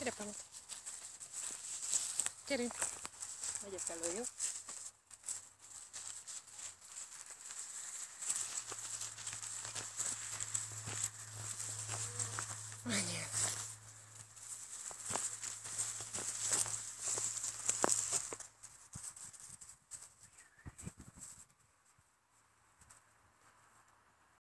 Mira, Trépame. ¿Quieres? Oye, está lo yo. Mañana.